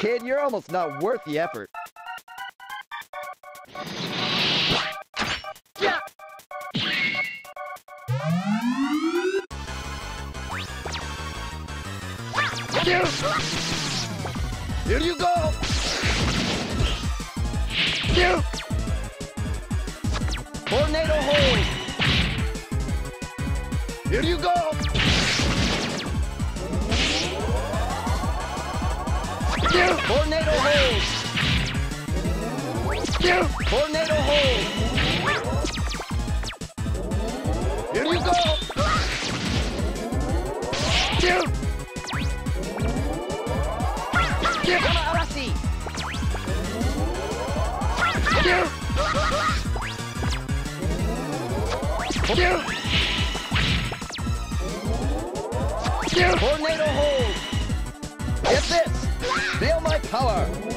Kid, you're almost not worth the effort. Here you go! Tornado hold! Here you go! Tornado hold! Tornado hold! Here you go! Yama Arasi! Tornado hold! Power!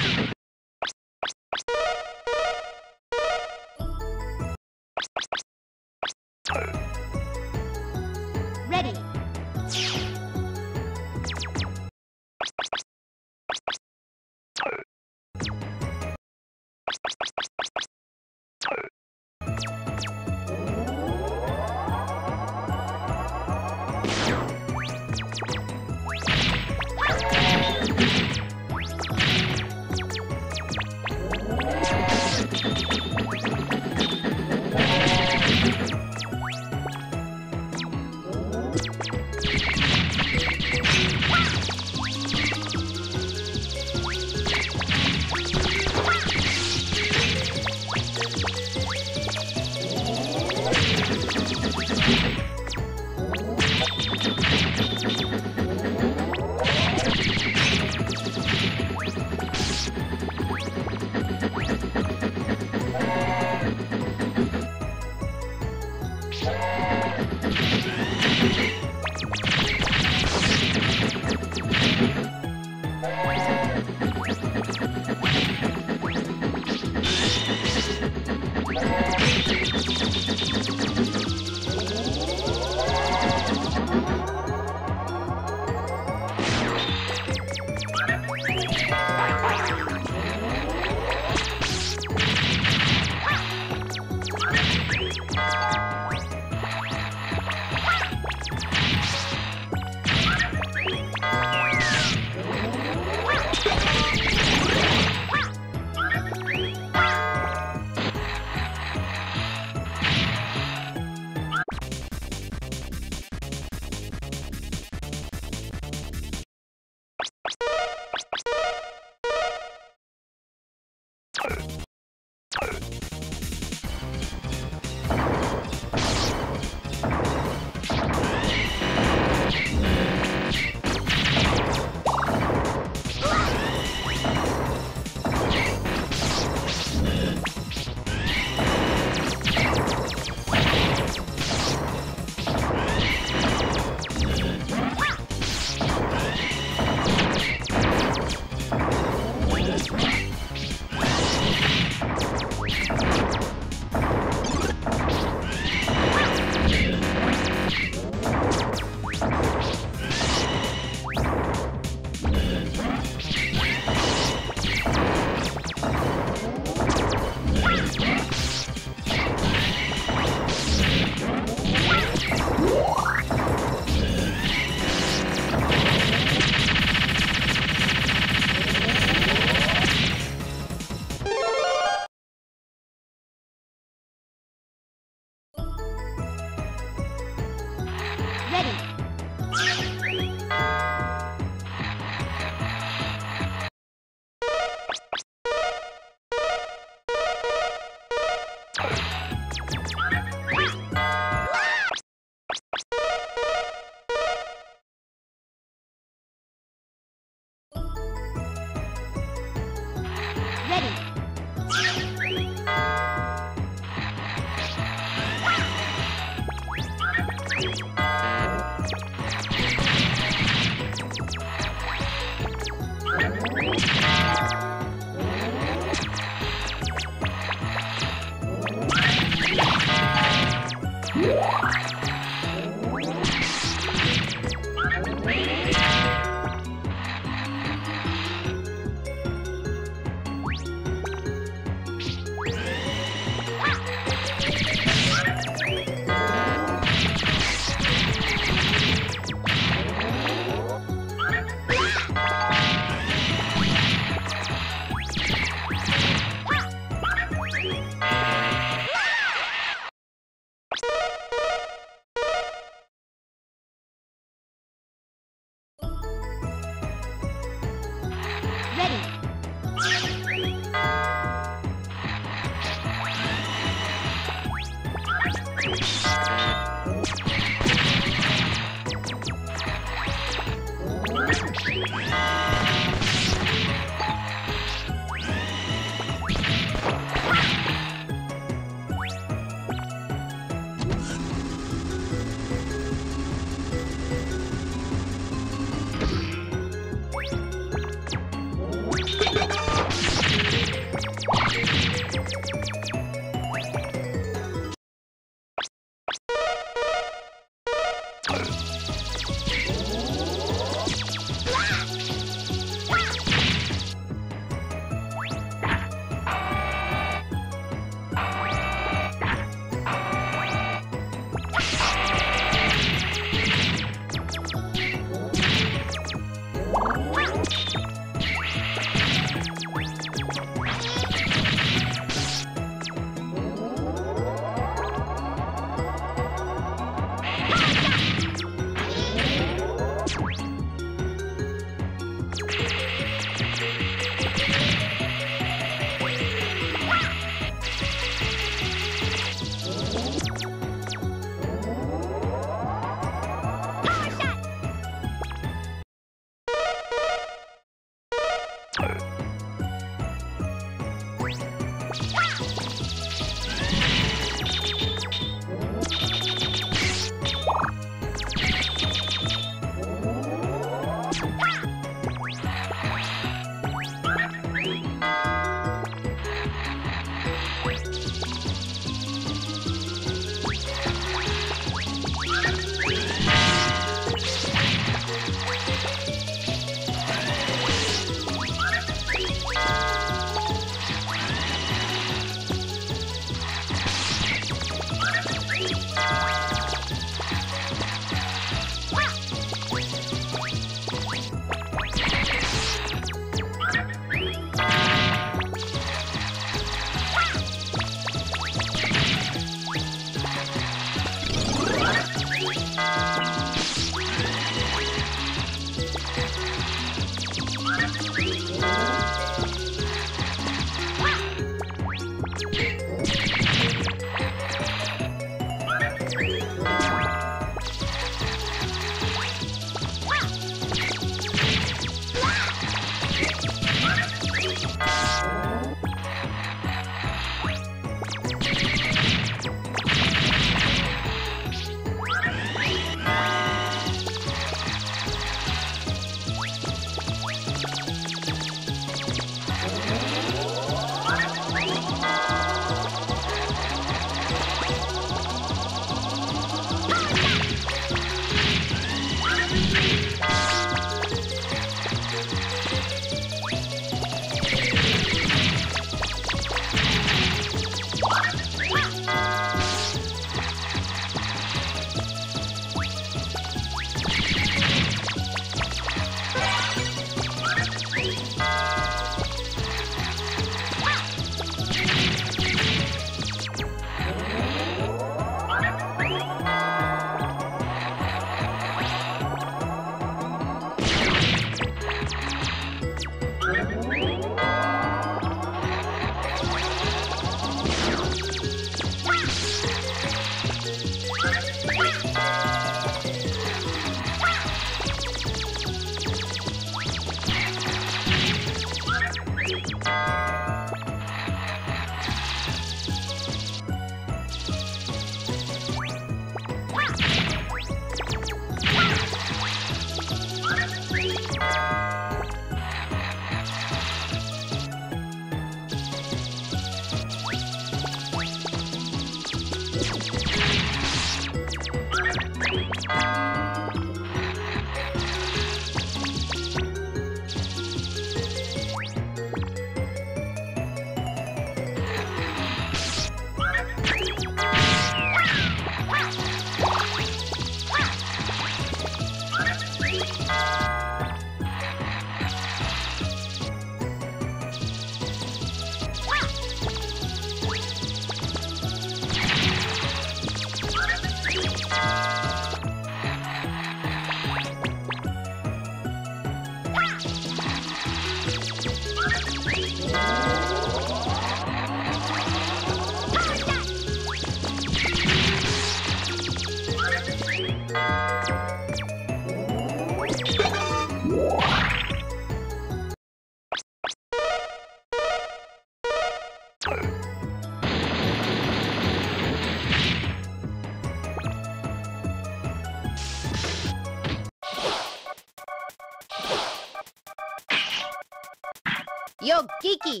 You're.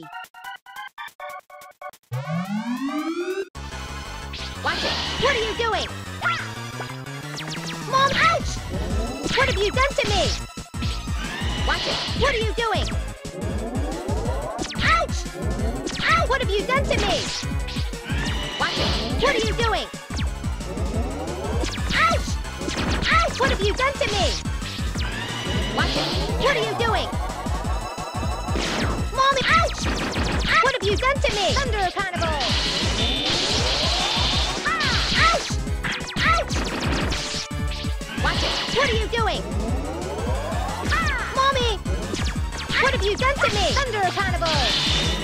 Watch it. What are you doing? Mom, ouch! What have you done to me? Watch it. What are you doing? Ouch! Ow! What have you done to me? Watch it. What are you doing? Ouch! Ouch! What have you done to me? Watch it. What are you doing? Mommy, ouch! Ouch! What have you done to me? Thunder Carnival! Ah! Ouch! Ouch! Watch it. What are you doing? Ah! Mommy! What have you done to me? Thunder Carnival!